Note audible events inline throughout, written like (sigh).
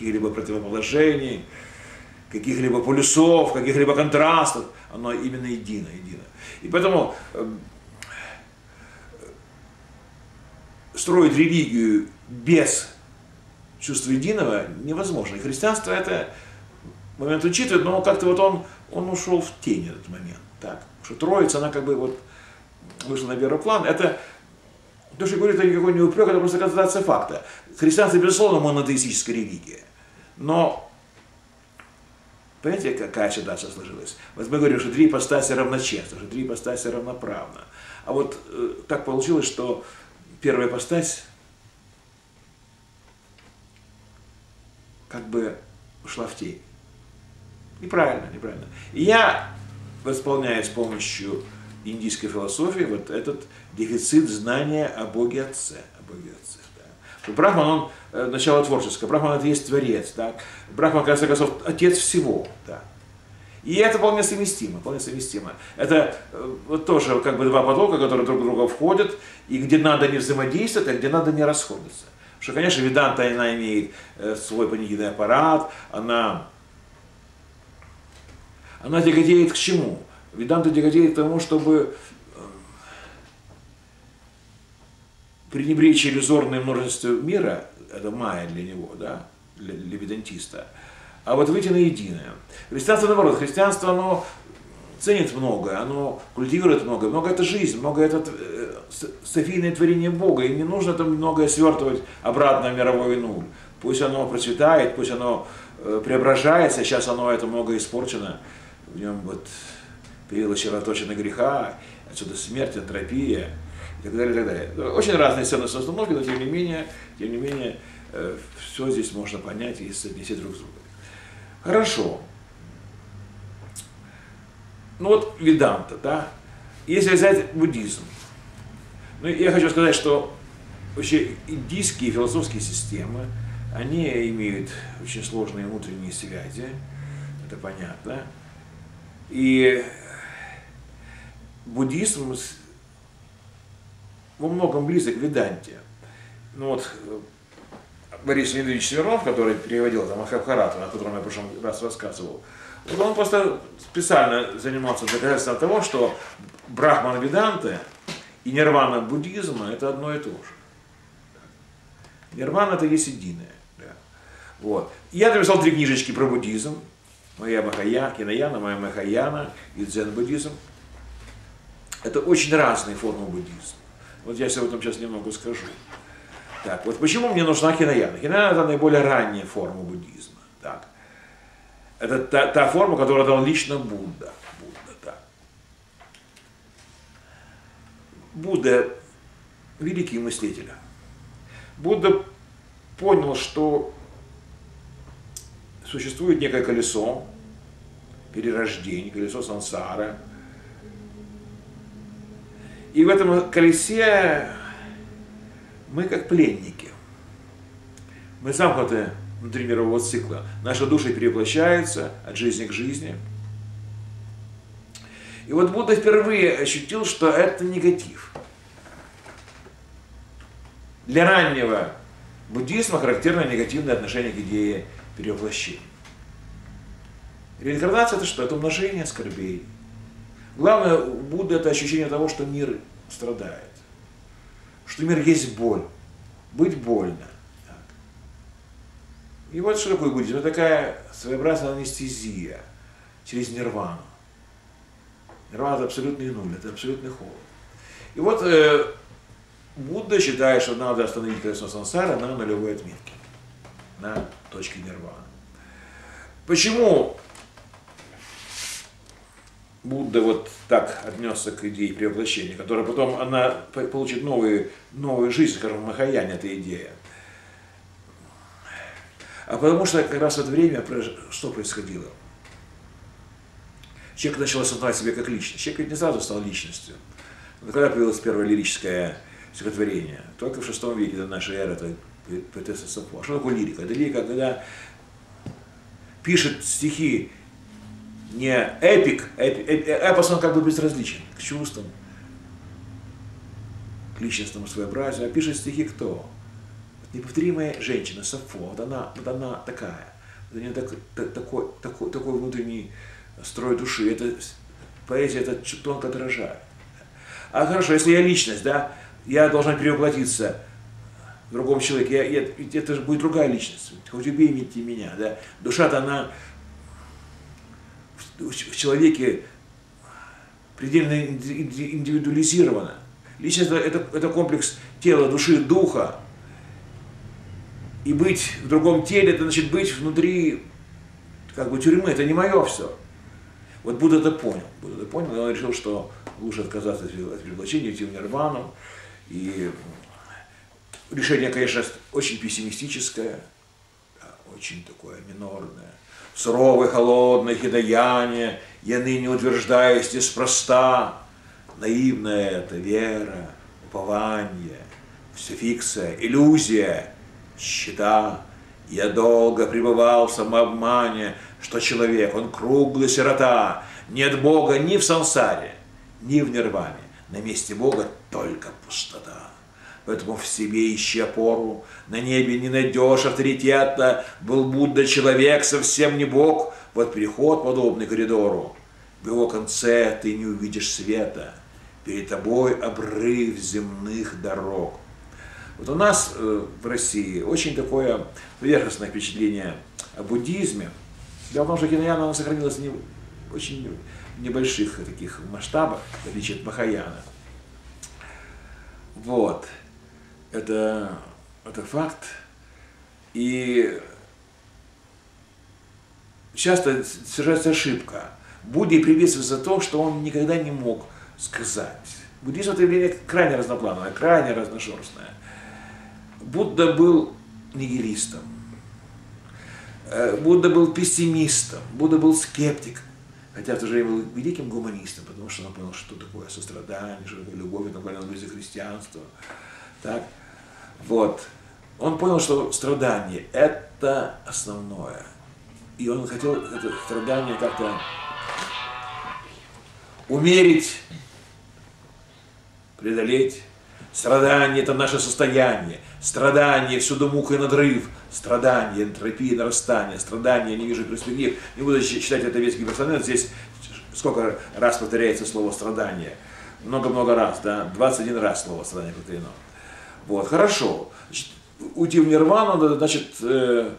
каких-либо противоположений, каких-либо полюсов, каких-либо контрастов. Оно именно едино, едино. И поэтому э, строить религию без чувства единого невозможно. И христианство это момент учитывает, но как-то вот он, он ушел в тень этот момент. Так? Что Троица, она как бы вот вышла на первый план. Это то, что я говорю, это никакой не упрек, это просто констатация факта. Христианство, безусловно, монотеистическая религия. Но, понимаете, какая ситуация сложилась? Вот мы говорим, что три ипостаси равночестны, что три ипостаси равноправно. А вот э, так получилось, что первая ипостась как бы ушла в тень. Неправильно, неправильно. И я восполняю с помощью индийской философии вот этот дефицит знания о Боге Отце. О Боге Брахман, он э, начало творческое, Брахман это есть Творец, так? Брахман, в конце концов, Отец всего. Да. И это вполне совместимо, вполне совместимо. Это э, тоже как бы два потока, которые друг в друга входят, и где надо не взаимодействовать, а где надо не расходиться. Что, конечно, Веданта, она имеет э, свой понятийный аппарат, она, она тяготеет к чему? Веданта тяготеет к тому, чтобы э, пренебречь иллюзорное множество мира, это майя для него, да, для, ведантиста, а вот выйти на единое. Христианство наоборот, христианство, оно ценит многое, оно культивирует многое. Много это жизнь, много это э, софийное творение Бога. И не нужно там многое свертывать обратно в мировой нуль. Пусть оно процветает, пусть оно э, преображается. Сейчас оно это много испорчено. В нем вот появилась червоточина греха, отсюда смерть, энтропия и так далее, и так далее. Очень разные ценности установки, но тем не менее, тем не менее, э, все здесь можно понять и соотнести друг с другом. Хорошо. Ну вот Веданта, да. Если взять буддизм, ну я хочу сказать, что вообще индийские философские системы, они имеют очень сложные внутренние связи, это понятно. И буддизм во многом близок Веданте. Ну вот Борис Леонидович Смирнов, который переводил там Махабхарату, о котором я в прошлом раз рассказывал, вот он просто специально занимался доказательством того, что Брахман Веданты и нирвана буддизма это одно и то же. Нирвана это есть единое. Да. Вот. Я написал три книжечки про буддизм. Моя Махая, Кинаяна, моя Махаяна и дзен-буддизм. Это очень разные формы буддизма. Вот я об этом сейчас немного скажу. Так, вот почему мне нужна Кинаяна? Кинаяна это наиболее ранняя форма буддизма. Так. Это та, та форма, которую дал лично Будда. Будда, да. Будда великий мыслитель. Будда понял, что существует некое колесо перерождения, колесо сансара. И в этом колесе мы как пленники. Мы замкнуты внутри мирового цикла. Наши души перевоплощаются от жизни к жизни. И вот Будда впервые ощутил, что это негатив. Для раннего буддизма характерно негативное отношение к идее перевоплощения. Реинкарнация это что? Это умножение скорбей. Главное у Будды это ощущение того, что мир страдает. Что мир есть боль. Быть больно. И вот что такое буддизм? Это такая своеобразная анестезия через нирвану. Нирвана это абсолютный нуль, это абсолютный холод. И вот э, Будда считает, что надо остановить колесо сансара на нулевой отметке, на точке нирваны. Почему Будда вот так отнесся к идее превоплощения, которая потом она получит новую, новую жизнь, скажем, в Махаяне эта идея. А потому что как раз в это время что происходило? Человек начал осознавать себя как личность. Человек ведь не сразу стал личностью. Но когда появилось первое лирическое стихотворение? Только в шестом веке до нашей эры, это поэтесса Сапфо. Что такое лирика? Это лирика, когда пишет стихи не эпик, эпик эпос он как бы безразличен к чувствам, к личностному своеобразию, а пишет стихи кто? неповторимая женщина, Сафо, вот она, вот она такая. У нее так, так, такой, такой, такой внутренний строй души. Это, поэзия это тонко отражает. А хорошо, если я личность, да, я должна перевоплотиться в другом человеке, я, я, это же будет другая личность. Хоть убейте меня, да. Душа-то она в, человеке предельно индивидуализирована. Личность это, это, комплекс тела, души, духа. И быть в другом теле, это значит быть внутри как бы тюрьмы. Это не мое все. Вот Будда это понял. Будда это понял, и он решил, что лучше отказаться от переплощения, идти в нирвану. И решение, конечно, очень пессимистическое, очень такое минорное. Суровый, холодный, хидаяне, я ныне утверждаюсь неспроста. Наивная это вера, упование, все фикция, иллюзия, щита. Я долго пребывал в самообмане, что человек, он круглый сирота, нет Бога ни в сансаре, ни в нирване. На месте Бога только пустота. Поэтому в себе ищи опору, на небе не найдешь авторитета, был Будда человек, совсем не Бог, вот переход подобный коридору. В его конце ты не увидишь света, перед тобой обрыв земных дорог. Вот у нас э, в России очень такое поверхностное впечатление о буддизме. Дело в том, что Хинаяна сохранилась не, очень небольших таких масштабах, в отличие от Махаяна. Вот. Это, это факт. И часто совершается ошибка. Будда приветствуется за то, что он никогда не мог сказать. Буддизм это явление крайне разноплановое, крайне разношерстное. Будда был нигилистом. Э, Будда был пессимистом, Будда был скептиком. Хотя в то же время был великим гуманистом, потому что он понял, что такое сострадание, что такое любовь, он понял ближе христианства. Так? Вот. Он понял, что страдание – это основное. И он хотел это страдание как-то умерить, преодолеть. Страдание – это наше состояние. Страдание – всюду мука и надрыв. Страдание, энтропия, нарастание. Страдание, не вижу перспектив. Не буду читать это весь гиперсонет. Здесь сколько раз повторяется слово страдание. Много-много раз, да? 21 раз слово страдание повторено. Вот, хорошо. Значит, уйти в нирвану, значит, э,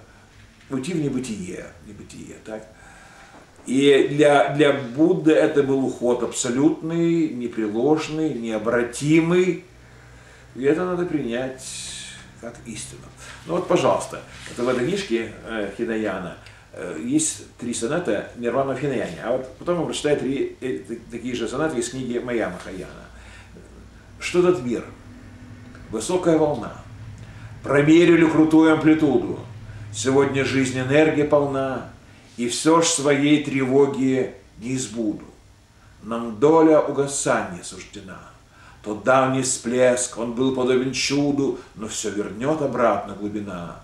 уйти в небытие. Небытие, так? И для, для Будды это был уход абсолютный, непреложный, необратимый. И это надо принять как истину. Ну вот, пожалуйста, это в этой книжке э, Хинаяна э, есть три соната Нирвана в Хинаяне. А вот потом мы прочитаем три э, такие же сонаты из книги Моя Махаяна. Что этот мир? Высокая волна. Промерили крутую амплитуду. Сегодня жизнь энергия полна, и все ж своей тревоги не избуду. Нам доля угасания суждена. Тот давний всплеск, он был подобен чуду, но все вернет обратно глубина.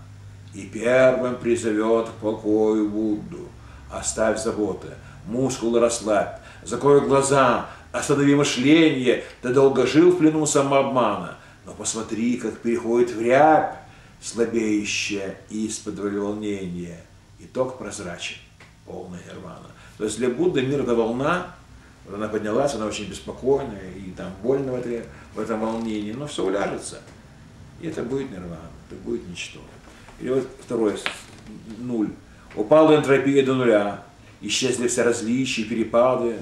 И первым призовет к покою Будду. Оставь заботы, мускулы расслабь, закрой глаза, останови мышление, ты долго жил в плену самообмана, но посмотри, как переходит в рябь слабеющая из-под волнения. Итог прозрачен полная нирвана. То есть для Будды мир это волна, она поднялась, она очень беспокойная, и там больно в, этой, в этом волнении, но все уляжется. И это будет нирвана, это будет ничто. Или вот второе, нуль. Упала энтропия до нуля, исчезли все различия, перепады,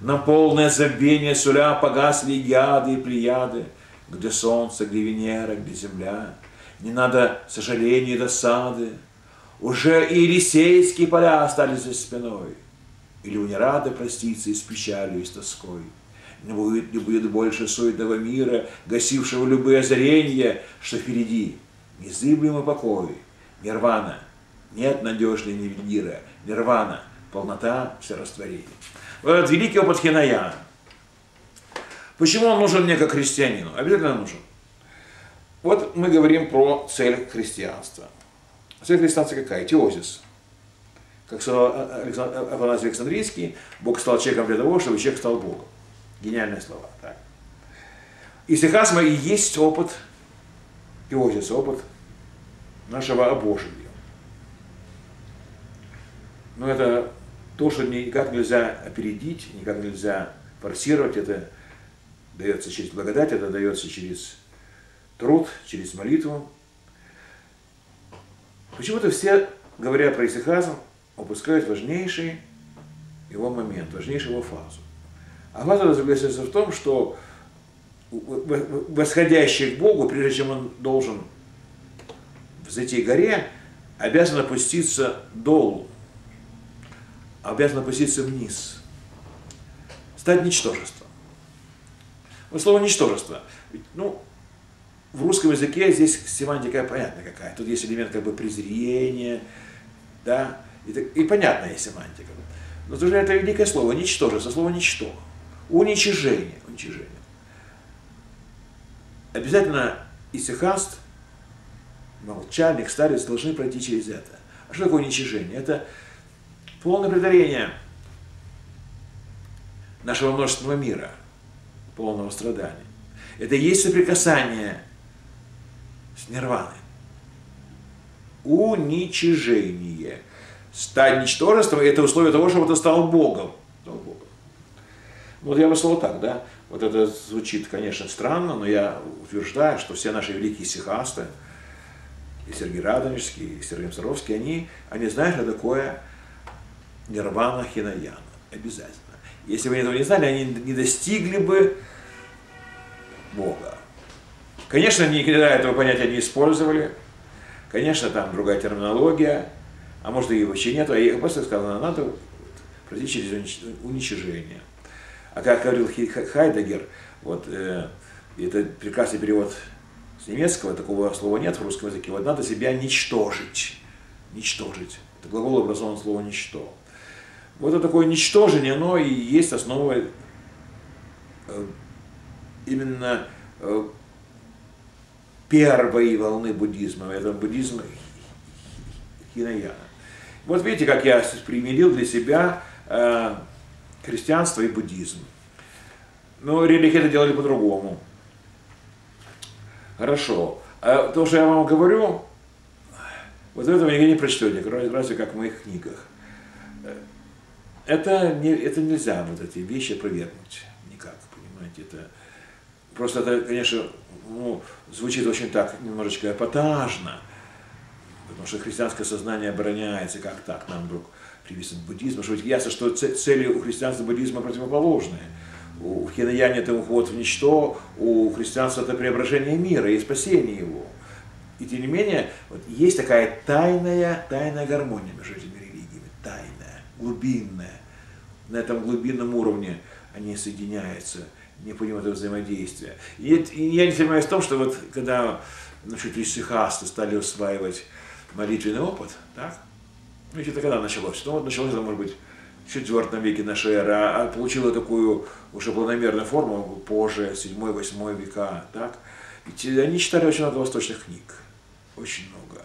на полное забвение суля погасли яды и плеяды, где солнце, где Венера, где земля. Не надо сожаления и досады, уже и Елисейские поля остались за спиной. Или не рады проститься и с печалью, и с тоской. Не будет, не будет больше суетного мира, гасившего любые озарения, что впереди. Незыблемый покой, нирвана. Нет надежной мира, нирвана, полнота всерастворения. Вот великий опыт Хинаяна. Почему он нужен мне как христианину? Обязательно нужен. Вот мы говорим про цель христианства – Цель христианства какая? Теозис. Как сказал Афанасий Александрийский, Бог стал человеком для того, чтобы человек стал Богом. Гениальные слова. Так. И стихасма и есть опыт, теозис, опыт нашего обожения. Но это то, что никак нельзя опередить, никак нельзя форсировать, это дается через благодать, это дается через труд, через молитву. Почему-то все, говоря про исихазм, упускают важнейший его момент, важнейшую его фазу. А фаза заключается в том, что восходящий к Богу, прежде чем он должен взойти к горе, обязан опуститься долу, обязан опуститься вниз, стать ничтожеством. Вот слово ничтожество. Ну, в русском языке здесь семантика понятна какая. Тут есть элемент как бы презрения, да, и, и понятная семантика. Но тоже это великое слово, ничтожество, слово ничто. Уничижение, уничижение. Обязательно исихаст, молчальник, старец должны пройти через это. А что такое уничижение? Это полное преодоление нашего множественного мира, полного страдания. Это и есть соприкасание с нирваной. Уничижение. Стать ничтожеством – это условие того, чтобы ты стал Богом. Стал Богом. Вот я бы сказал так, да? Вот это звучит, конечно, странно, но я утверждаю, что все наши великие сихасты, и Сергей Радонежский, и Сергей Саровский, они, они знают, что такое нирвана хинаяна. Обязательно. Если бы они этого не знали, они не достигли бы Бога. Конечно, никогда этого понятия не использовали. Конечно, там другая терминология, а может и вообще нет, а их просто сказано, надо пройти через уничижение. А как говорил Хайдегер, вот э, это прекрасный перевод с немецкого, такого слова нет в русском языке, вот надо себя ничтожить. Ничтожить. Это глагол образован слово ничто. Вот это такое ничтожение, оно и есть основой э, именно э, первой волны буддизма, это буддизм Хинаяна. Вот видите, как я примирил для себя э, христианство и буддизм. Но религии это делали по-другому. Хорошо. А то, что я вам говорю, вот этого нигде не прочтете, разве как в моих книгах. Это, не, это нельзя вот эти вещи опровергнуть никак, понимаете, это просто это, конечно, ну, звучит очень так немножечко эпатажно, потому что христианское сознание обороняется, как так нам вдруг привесит буддизм, что ясно, что цели у христианства и буддизма противоположные. У хинаяни это уход в ничто, у христианства это преображение мира и спасение его. И тем не менее, вот есть такая тайная, тайная гармония между этими религиями, тайная, глубинная. На этом глубинном уровне они соединяются – необходимо это взаимодействие. И, и я не занимаюсь в том, что вот когда значит, исихасты стали усваивать молитвенный опыт, так? Ну, это когда началось? Ну, вот началось это, может быть, в IV веке нашей эры, а, а получило такую уже планомерную форму позже, 7-8 века, так? И они читали очень много восточных книг, очень много.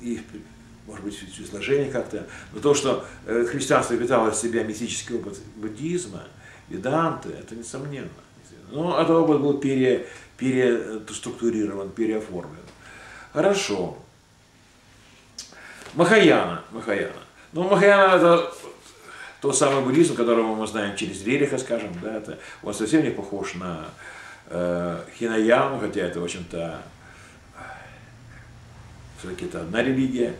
И, может быть, изложение как-то. Но то, что э, христианство питало в себя мистический опыт буддизма – Веданты, это несомненно. Но этот опыт был пере, переструктурирован, переоформлен. Хорошо. Махаяна. Махаяна. Ну, Махаяна это тот самый буддизм, которого мы знаем через Рериха, скажем, да, это, он совсем не похож на э, Хинаяну, хотя это, в общем-то, все-таки это одна религия.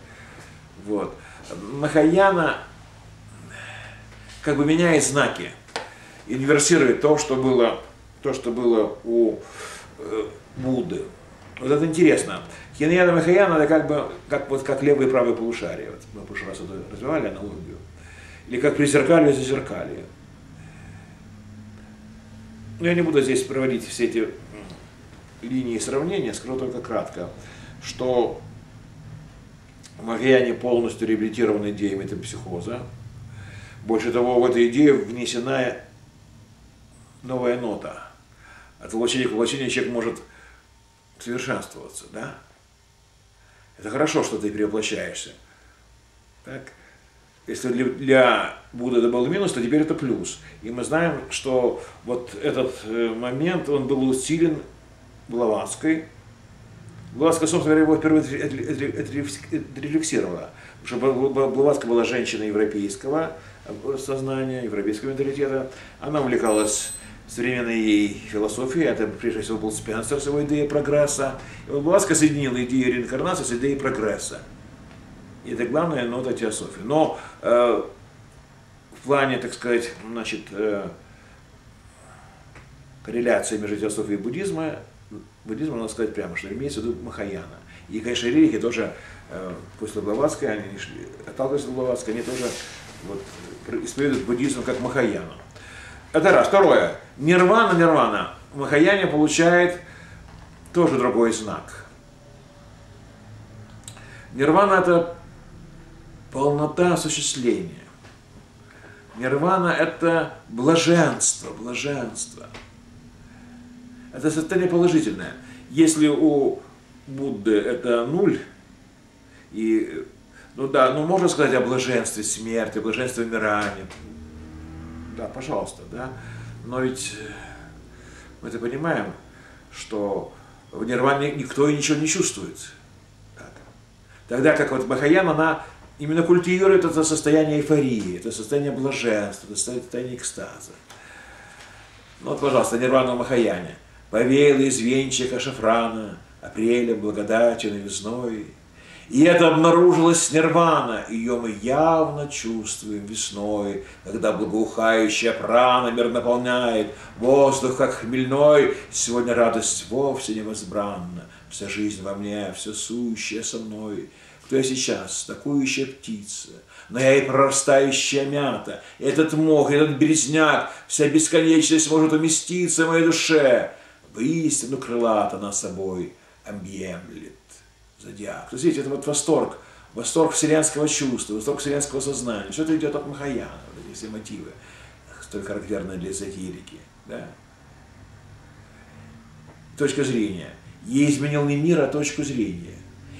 Вот. Махаяна как бы меняет знаки инверсирует то, что было, то, что было у э, Будды. Вот это интересно. Хинаяна Махаяна это как бы как, вот, как левое и правое полушарие. Вот мы в прошлый раз это развивали аналогию. Или как при зеркале зазеркалье. Но я не буду здесь проводить все эти линии сравнения, скажу только кратко, что Махаяне полностью реабилитирована идея метапсихоза. Больше того, в эту идею внесена новая нота. От воплощения к воплощению человек может совершенствоваться, да? Это хорошо, что ты перевоплощаешься. Так? Если для, для Будды это был минус, то теперь это плюс. И мы знаем, что вот этот э, момент, он был усилен Блаватской, Блаватская, собственно говоря, его впервые отрефлексировала. Потому что Блаватская была женщина европейского сознания, европейского менталитета. Она увлекалась современной философией, это прежде всего был Спенсер с его идеей прогресса. И вот Блаватская соединила идею реинкарнации с идеей прогресса. И это главная нота теософии. Но э, в плане, так сказать, значит, э, корреляции между теософией и буддизмом, буддизмом надо сказать прямо, что имеется в виду Махаяна. И, конечно, религии тоже э, после Блаватской, они шли, отталкиваясь от Блаватской, они тоже вот, исповедуют буддизм как Махаяну. Это раз. Второе. Нирвана, нирвана. Махаяне получает тоже другой знак. Нирвана это полнота осуществления. Нирвана это блаженство, блаженство. Это состояние положительное. Если у Будды это нуль, и, ну да, ну можно сказать о блаженстве смерти, блаженстве умирания. Да, пожалуйста, да. Но ведь мы это понимаем, что в нирване никто и ничего не чувствует. Тогда как вот Махаян, она именно культивирует это состояние эйфории, это состояние блаженства, это состояние экстаза. Ну вот, пожалуйста, нирвана в Махаяне. Повеяло из венчика шафрана, апреля благодати новизной. И это обнаружилось нирвана, ее мы явно чувствуем весной, когда благоухающая прана мир наполняет, воздух как хмельной, сегодня радость вовсе невозбранна, вся жизнь во мне, все сующее со мной. Кто я сейчас? Такующая птица, но я и прорастающая мята, этот мох, этот березняк, вся бесконечность может уместиться в моей душе. Воистину крылата она собой объемлет зодиак. То есть, видите, это вот восторг, восторг вселенского чувства, восторг вселенского сознания. Все это идет от Махаяна, вот эти все мотивы, столь характерные для эзотерики. Да? Точка зрения. Я изменил не мир, а точку зрения.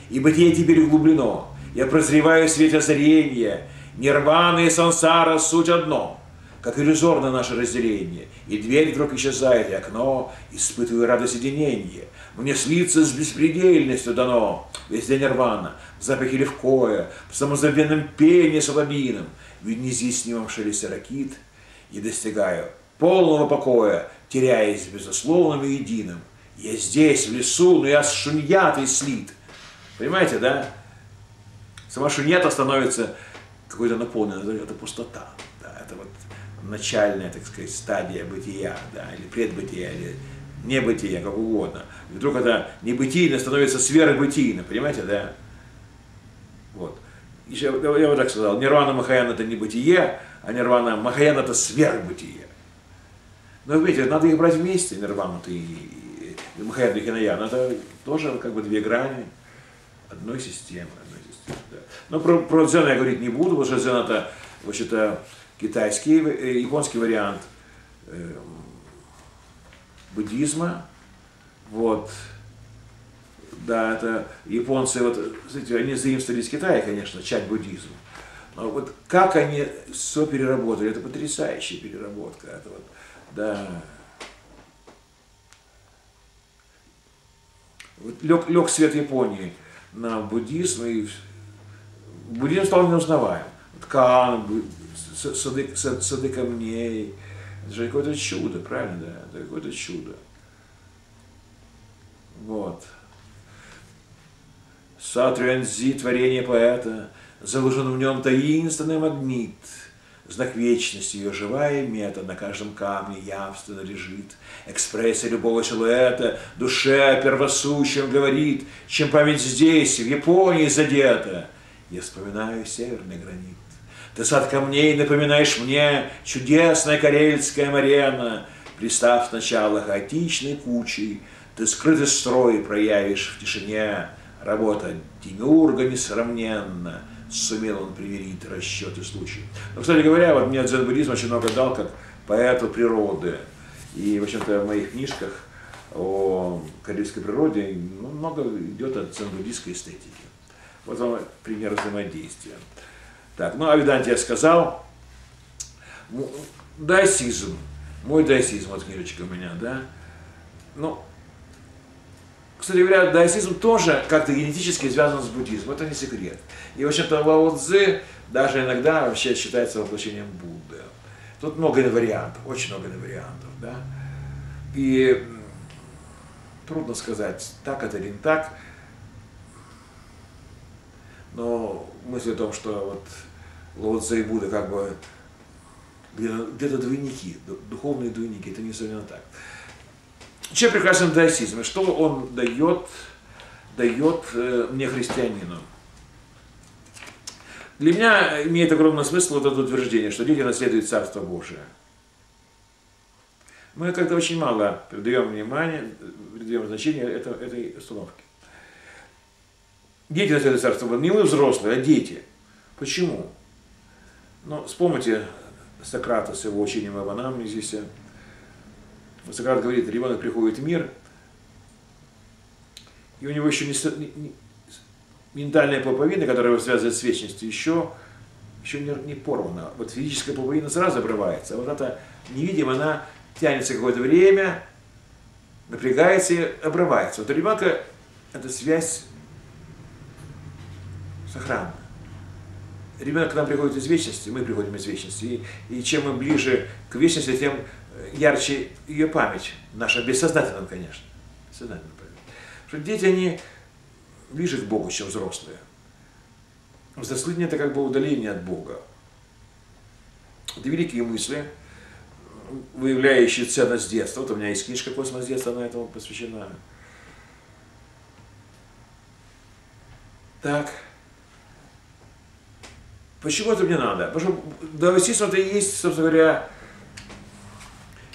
И бытие теперь углублено. Я прозреваю в свете озарения. Нирвана и сансара суть одно как иллюзорно наше разделение, и дверь вдруг исчезает, и окно, испытываю радость единения. Мне слиться с беспредельностью дано, везде нирвана, в запахе левкоя, в самозабвенном пении солобином, в неизъяснимом шелесте ракит, и достигаю полного покоя, теряясь безусловным и единым. Я здесь, в лесу, но я с слит. Понимаете, да? Сама шуньята становится какой-то наполненной, это пустота. Да, это вот начальная, так сказать, стадия бытия, да, или предбытия, или небытия, как угодно. И вдруг это небытийно становится сверхбытийно, понимаете, да? Вот. Еще, я вот так сказал, нирвана Махаяна это не бытие, а нирвана Махаяна это сверхбытие. Но видите, надо их брать вместе, нирвану и, и, и Махаяна и Хинаяна. Это тоже как бы две грани одной системы. Одной системы да. Но про, про дзен я говорить не буду, потому что дзен это, вообще-то, китайский, э, японский вариант э, буддизма. Вот. Да, это японцы, вот, знаете, они заимствовали из Китая, конечно, часть буддизм. Но вот как они все переработали, это потрясающая переработка. Это вот, да. Вот лег, лег свет Японии на буддизм, и буддизм стал неузнаваем. Ткан, сады, сады камней. Это же какое-то чудо, правильно, да? Это какое-то чудо. Вот. Сатрюэнзи, творение поэта, заложен в нем таинственный магнит. Знак вечности, ее живая мета на каждом камне явственно лежит. Экспрессия любого силуэта душе первосущем говорит, чем память здесь, в Японии задета. Я вспоминаю северный гранит. Ты сад камней напоминаешь мне чудесная карельская марена. Пристав сначала хаотичной кучей, ты скрытый строй проявишь в тишине. Работа Демиурга несравненна, сумел он примирить расчеты случаи. Но, кстати говоря, вот мне дзен-буддизм очень много дал как поэту природы. И, в общем-то, в моих книжках о карельской природе ну, много идет от дзен-буддийской эстетики. Вот вам пример взаимодействия. Так, ну, о Веданте я сказал. Дайсизм. Мой дайсизм, вот книжечка у меня, да. Ну, кстати говоря, даосизм тоже как-то генетически связан с буддизмом, это не секрет. И, в общем-то, Лао Цзы даже иногда вообще считается воплощением Будды. Тут много вариантов, очень много вариантов, да. И трудно сказать, так это или не так. Но мысль о том, что вот Цзэ и Будда как бы где-то, где двойники, духовные двойники, это не совсем так. Чем прекрасен даосизм? Что он дает, дает э, мне христианину? Для меня имеет огромный смысл вот это утверждение, что дети наследуют Царство Божие. Мы как-то очень мало придаем внимание, придаем значение этой установке. Дети наследуют Царство Божие. Не мы взрослые, а дети. Почему? Ну, вспомните Сократа с его учением об анамнезисе. Сократ говорит, ребенок приходит в мир, и у него еще не, не, ментальная пуповина, которая его связывает с вечностью, еще, еще не, не порвана. Вот физическая пуповина сразу обрывается, а вот эта невидимая, она тянется какое-то время, напрягается и обрывается. Вот у ребенка эта связь сохранна. Ребенок к нам приходит из вечности, мы приходим из вечности. И, и чем мы ближе к вечности, тем ярче ее память. Наша бессознательная, конечно. Бессознательная память. Что дети, они ближе к Богу, чем взрослые. Взросление – это как бы удаление от Бога. Это великие мысли, выявляющие ценность детства. Вот у меня есть книжка «Космос детства», она этому посвящена. Так. Почему это мне надо? Потому что даосизм это и есть, собственно говоря,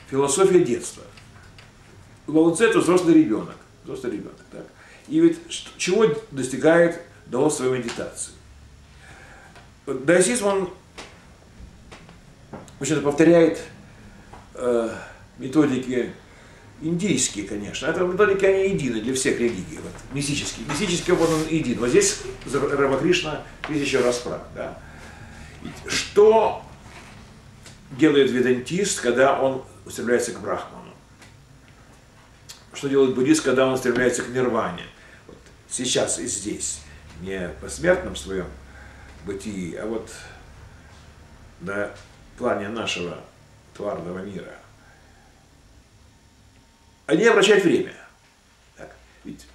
философия детства. Лао это взрослый ребенок. Взрослый ребенок. Так? И ведь чего достигает даос своей медитации? Даосизм, он вообще-то повторяет э, методики индийские, конечно. Это методики, они едины для всех религий. Вот, мистические. Мистический вот он един. Вот здесь Рамакришна тысяча расправ. Да. Что делает ведантист, когда он устремляется к брахману? Что делает буддист, когда он стремляется к нирване? сейчас и здесь, не по смертном своем бытии, а вот на плане нашего тварного мира. Они обращают время. Так, ведь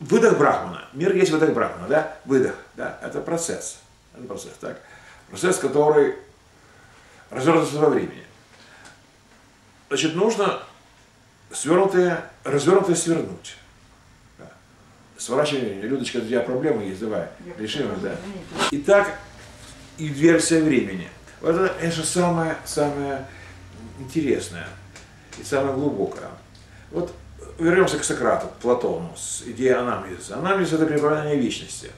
выдох Брахмана, мир есть выдох Брахмана, да? Выдох, да, это процесс. Это процесс, так? Процесс, который развернутся во времени. Значит, нужно свернутое, развернутое свернуть сворачивание, Людочка, у тебя проблемы есть, давай, решим да. Итак, инверсия времени. Вот это, же самое, самое интересное и самое глубокое. Вот вернемся к Сократу, к Платону, с идеей анамнезиса. Анамнез – это преподание вечности.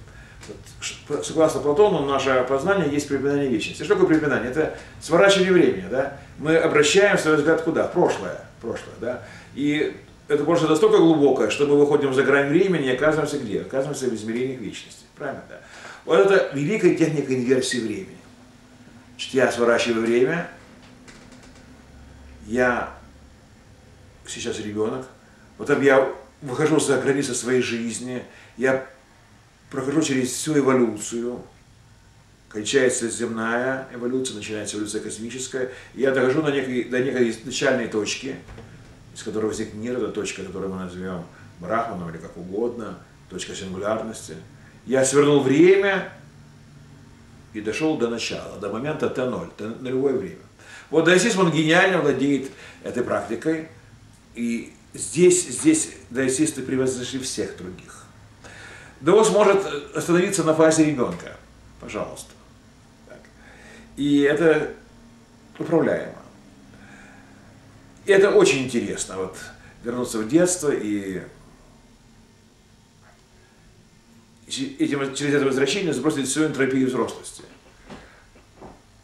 Согласно Платону, наше познание есть преподание вечности. Что такое преподание? Это сворачивание времени. Да? Мы обращаем свой взгляд куда? Прошлое. прошлое да? И это просто настолько глубокое, что мы выходим за грань времени и оказываемся где? Оказываемся в измерениях вечности. Правильно, да? Вот это великая техника инверсии времени. Значит, я сворачиваю время, я сейчас ребенок, потом я выхожу за границы своей жизни, я прохожу через всю эволюцию, кончается земная эволюция, начинается эволюция космическая, я дохожу до некой, до некой начальной точки, из которой возник мир, это точка, которую мы назовем Брахманом или как угодно, точка сингулярности. Я свернул время и дошел до начала, до момента Т0, до нулевое время. Вот даосизм, он гениально владеет этой практикой, и здесь, здесь даосисты превозошли всех других. Даос может остановиться на фазе ребенка, пожалуйста. Так. И это управляемо. И это очень интересно, вот вернуться в детство и этим, через это возвращение сбросить всю энтропию взрослости.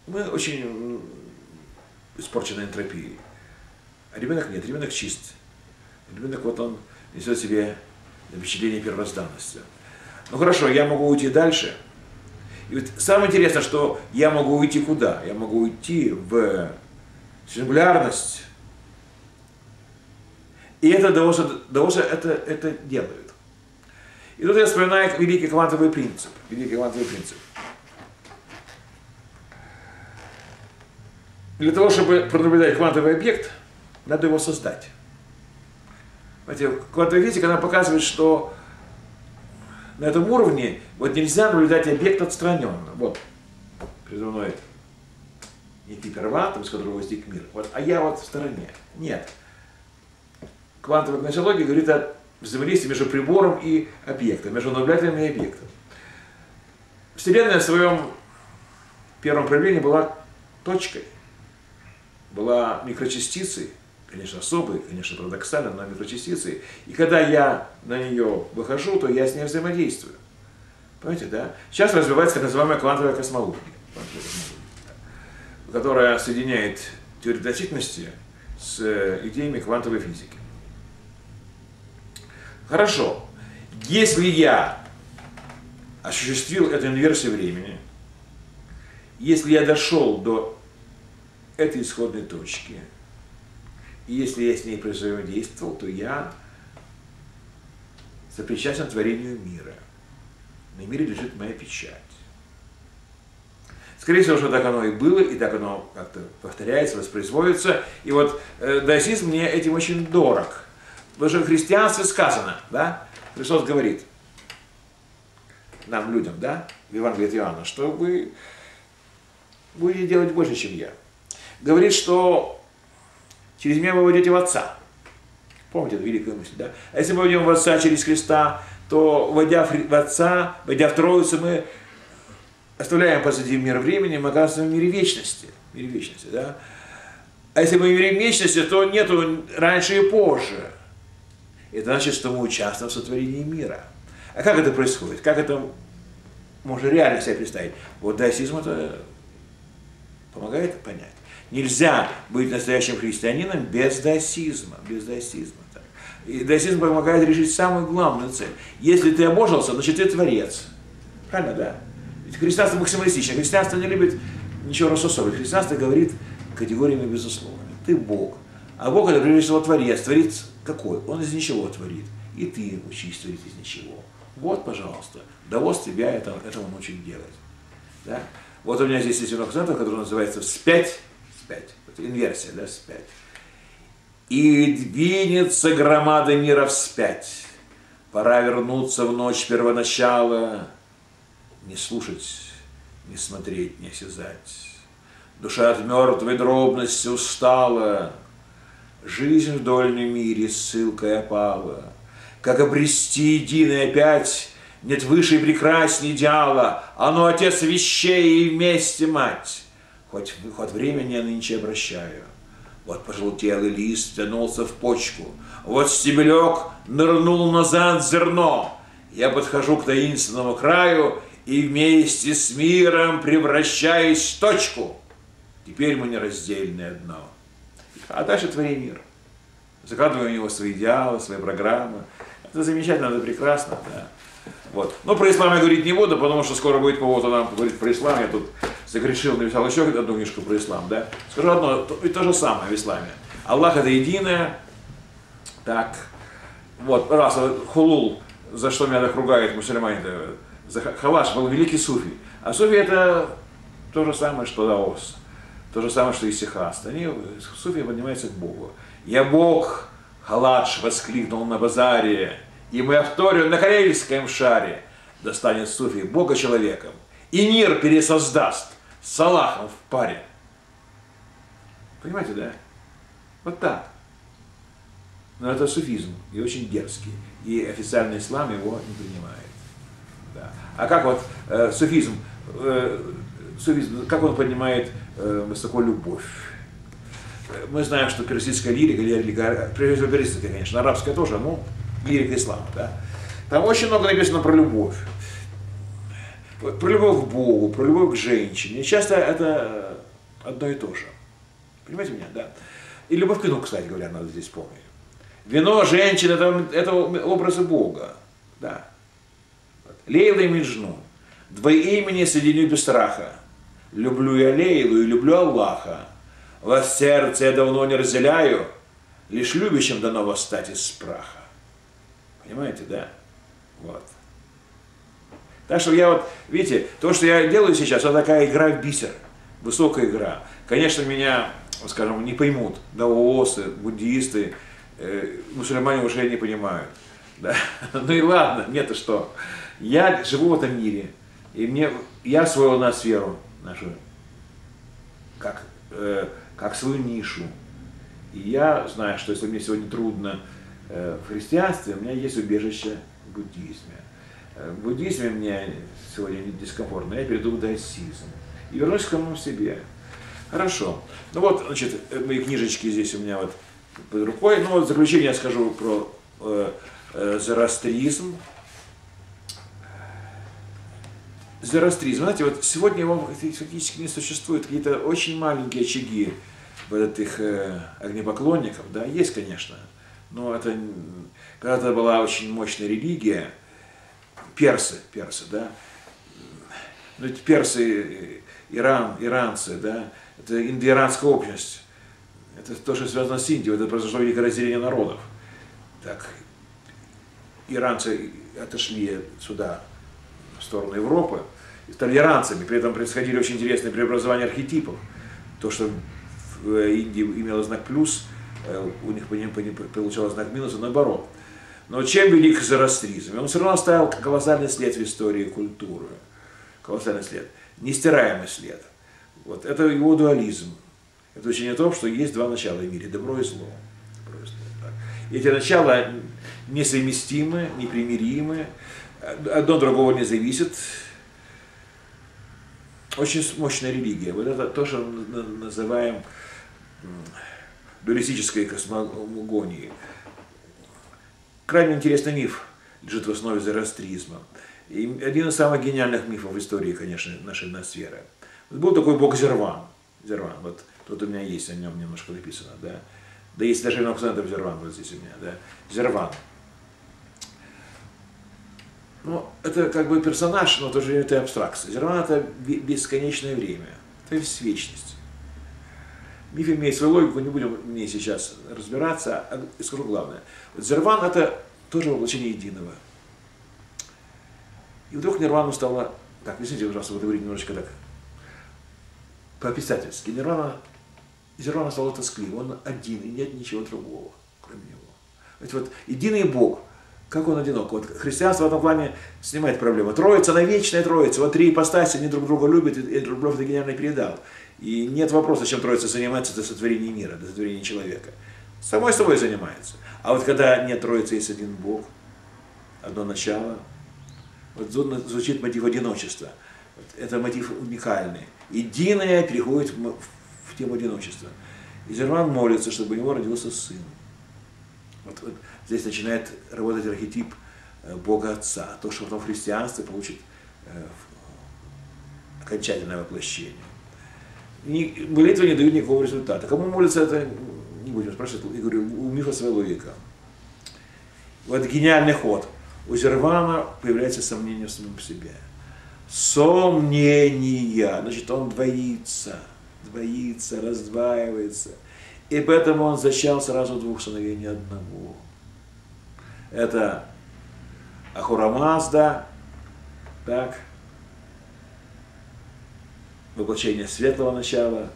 Мы очень испорчены энтропией. А ребенок нет, ребенок чист. Ребенок вот он несет себе впечатление первозданности. Ну хорошо, я могу уйти дальше. И вот самое интересное, что я могу уйти куда? Я могу уйти в сингулярность, и это даосы, даосы это, это делают. И тут я вспоминаю великий квантовый принцип. Великий квантовый принцип. Для того, чтобы пронаблюдать квантовый объект, надо его создать. Знаете, квантовая физика, она показывает, что на этом уровне вот нельзя наблюдать объект отстраненно. Вот, передо мной некий перватом, из которого возник мир. Вот, а я вот в стороне. Нет. Квантовая гносеология говорит о взаимодействии между прибором и объектом, между наблюдателем и объектом. Вселенная в своем первом проявлении была точкой, была микрочастицей, конечно, особой, конечно, парадоксально, но микрочастицей. И когда я на нее выхожу, то я с ней взаимодействую. Понимаете, да? Сейчас развивается так называемая квантовая космология, которая соединяет теорию относительности с идеями квантовой физики. Хорошо. Если я осуществил эту инверсию времени, если я дошел до этой исходной точки, и если я с ней взаимодействовал, то я сопричастен творению мира. На мире лежит моя печать. Скорее всего, что так оно и было, и так оно как-то повторяется, воспроизводится. И вот э, даосизм мне этим очень дорог. Потому что в христианстве сказано, да, Христос говорит нам, людям, да, в Евангелии от Иоанна, что вы будете делать больше, чем я. Говорит, что через меня вы войдете в Отца. Помните эту великую мысль, да? А если мы войдем в Отца через Христа, то, войдя в Отца, войдя в Троицу, мы оставляем позади мир времени, мы оказываемся в мире вечности. В мире вечности, да? А если мы в мире вечности, то нету раньше и позже. Это значит, что мы участвуем в сотворении мира. А как это происходит? Как это можно реально себе представить? Вот даосизм это помогает понять. Нельзя быть настоящим христианином без даосизма. Без даосизма. И даосизм помогает решить самую главную цель. Если ты обожился, значит ты творец. Правильно, да? Ведь христианство максималистично. Христианство не любит ничего рассосовывать. Христианство говорит категориями безусловными. Ты Бог. А Бог это прежде всего творец. Творец какой? Он из ничего творит. И ты учись творить из ничего. Вот, пожалуйста, довоз тебя это, этому научить делать. Да? Вот у меня здесь есть центр, который называется «Вспять». Это инверсия, да, вспять. И двинется громада мира вспять. Пора вернуться в ночь первоначала, не слушать, не смотреть, не осязать. Душа от мертвой дробности устала, Жизнь в дольном мире ссылкой опала. Как обрести единое опять, нет выше и прекрасней идеала, Оно отец вещей и вместе мать. Хоть, хоть времени я нынче обращаю. Вот пожелтелый лист тянулся в почку, Вот стебелек нырнул назад зерно. Я подхожу к таинственному краю И вместе с миром превращаюсь в точку. Теперь мы нераздельное одно а дальше твори мир. Закладывай у него свои идеалы, свои программы. Это замечательно, это прекрасно. Да. Вот. Но про ислам я говорить не буду, потому что скоро будет повод нам говорить про ислам. Я тут загрешил, написал еще одну книжку про ислам. Да? Скажу одно, и то же самое в исламе. Аллах это единое. Так, вот, раз, хулул, за что меня так ругают мусульмане, за халаш был великий суфи. А суфи это то же самое, что даос. То же самое, что и сихаст. Они, суфи поднимаются к Богу. «Я Бог!» — Халадж воскликнул на базаре. «И мы авторию на карельском шаре!» Достанет суфи Бога человеком. И мир пересоздаст с Аллахом в паре. Понимаете, да? Вот так. Но это суфизм, и очень дерзкий. И официальный ислам его не принимает. Да. А как вот э, суфизм, э, суфизм, как он понимает э, высоко любовь. Мы знаем, что персидская лирика, лирика персидская, конечно, арабская тоже, ну, лирика ислама, да. Там очень много написано про любовь. Про любовь к Богу, про любовь к женщине. Часто это одно и то же. Понимаете меня, да? И любовь к вину, кстати говоря, надо здесь помнить. Вино, женщина, это, это образы Бога. Да. Лейла и Меджну. Двоимение соединю без страха. Люблю я Лейлу и люблю Аллаха. Вас сердце я давно не разделяю, лишь любящим дано восстать из праха. Понимаете, да? Вот. Так что я вот, видите, то, что я делаю сейчас, это такая игра в бисер, высокая игра. Конечно, меня, скажем, не поймут даосы, буддисты, э, мусульмане уже не понимают. Да? (laughs) Ну и ладно, мне-то что. Я живу в этом мире, и мне, я освоил на сферу нашу, как, э, как свою нишу. И я знаю, что если мне сегодня трудно в христианстве, у меня есть убежище в буддизме. Э, в буддизме мне сегодня дискомфортно, я перейду в даосизм. И вернусь к самому себе. Хорошо. Ну вот, значит, мои книжечки здесь у меня вот под рукой. Ну вот в заключение я скажу про э, э, зороастризм. Зороастризм, знаете, вот сегодня его фактически не существует, какие-то очень маленькие очаги вот этих э, огнепоклонников, да, есть, конечно, но это когда-то была очень мощная религия, персы, персы, да, ну, эти персы, Иран, иранцы, да, это индоиранская общность, это то, что связано с Индией, это произошло великое разделение народов. Так, иранцы отошли сюда, в сторону Европы, и стали иранцами, при этом происходили очень интересные преобразования архетипов. То, что в Индии имело знак плюс, э, у них получало знак минус, и наоборот. Но чем велик зороастризм? Он все равно оставил колоссальный след в истории культуры. Колоссальный след. Нестираемый след. Вот. Это его дуализм. Это учение о том, что есть два начала в мире, добро и зло. Добро и зло. И эти начала несовместимы, непримиримы, одно другого не зависит. Очень мощная религия. Вот это то, что мы называем дуалистической космогонией. Крайне интересный миф лежит в основе зороастризма. И один из самых гениальных мифов в истории, конечно, нашей ноосферы. Был такой бог Зерван. Зерван, вот тут у меня есть о нем немножко написано, да. Да есть даже Иноксентов Зерван вот здесь у меня, да. Зерван. Ну, это как бы персонаж, но тоже это абстракция. Зерван это бесконечное время, то есть вечность. Миф имеет свою логику, не будем в ней сейчас разбираться, а скажу главное. Зерван это тоже воплощение единого. И вдруг Нирвану стало, так, извините, пожалуйста, буду говорить немножечко так, по-писательски. Нирвана, Нирвана стала тоскливым, он один, и нет ничего другого, кроме него. Это вот единый Бог, как он одинок. Вот христианство в этом плане снимает проблему. Троица, она вечная троица. Вот три ипостаси, они друг друга любят, и Рублев это гениально передал. И нет вопроса, чем троица занимается до сотворения мира, до сотворения человека. Самой собой занимается. А вот когда нет троицы, есть один Бог, одно начало, вот звучит мотив одиночества. Это мотив уникальный. Единое переходит в, тему одиночества. И Зерман молится, чтобы у него родился сын. Вот, вот здесь начинает работать архетип э, Бога Отца, то, что потом в христианстве получит э, окончательное воплощение. Молитвы не дают никакого результата. Кому молится, это не будем спрашивать, я говорю, у мифа своя логика. Вот гениальный ход. У Зервана появляется сомнение в самом себе. Сомнения. Значит, он двоится, двоится, раздваивается. И поэтому он зачал сразу двух сыновей, не одного. Это Ахурамазда, так, воплощение светлого начала,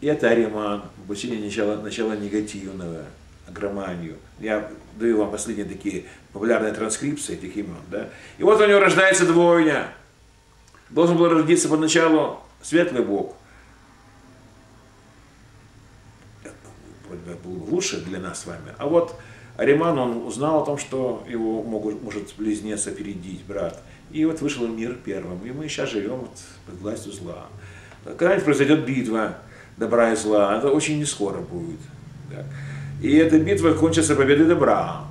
и это Ариман, воплощение начала, начала негативного, агроманию. Я даю вам последние такие популярные транскрипции этих имен. Да? И вот у него рождается двойня. Должен был родиться поначалу светлый Бог. Был лучше для нас с вами. А вот Ариман, он узнал о том, что его могут, может близнец опередить, брат. И вот вышел в мир первым. И мы сейчас живем вот под властью зла. Когда-нибудь произойдет битва добра и зла. Это очень не скоро будет. Да. И эта битва кончится победой добра.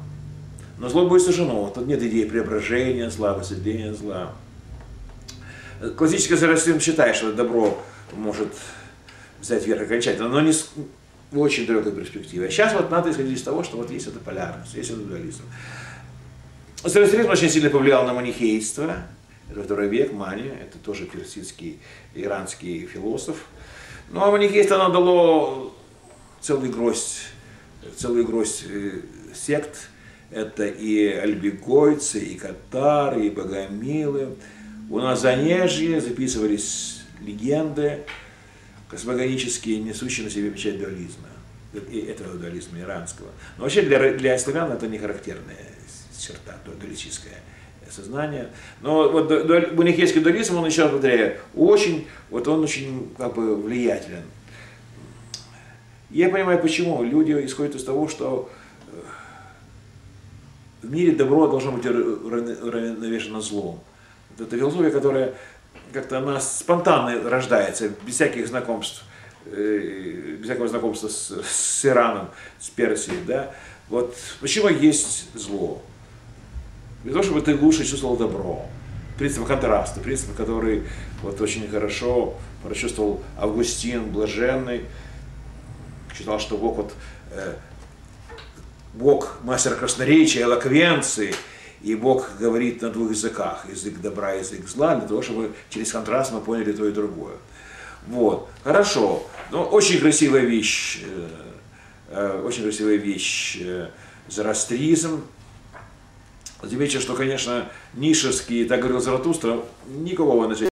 Но зло будет сожжено. Тут нет идеи преображения зла, воссоединения зла. Классический зороастризм считает, что добро может взять верх окончательно, но не в очень далекой перспективе. А сейчас вот надо исходить из того, что вот есть эта полярность, есть этот дуализм. Зороастризм очень сильно повлиял на манихейство. Это второй век, Мани, это тоже персидский, иранский философ. Ну а манихейство оно дало целый гроздь, целый гроздь э, сект. Это и альбегойцы, и катары, и богомилы. У нас Занежье записывались легенды космогонические, несущие на себе печать дуализма. И этого дуализма иранского. Но вообще для, для славян это не характерная черта, дуалистическое сознание. Но вот буникейский дуализм, он еще, повторяю, очень, вот он очень как бы влиятелен. Я понимаю, почему. Люди исходят из того, что э, в мире добро должно быть равновешено злом. Это философия, которая как-то она спонтанно рождается, без всяких знакомств, э, без всякого знакомства с, с Ираном, с Персией. Да? Вот почему есть зло? Для того, чтобы ты лучше чувствовал добро. Принцип контраста, принцип, который вот очень хорошо прочувствовал Августин Блаженный, считал, что Бог вот э, Бог мастер красноречия, элоквенции, и Бог говорит на двух языках, язык добра язык зла, для того, чтобы через контраст мы поняли то и другое. Вот, хорошо. Ну, очень красивая вещь, э, э, очень красивая вещь э, Замечу, что, конечно, Нишевский, так говорил Заратустра, никакого значения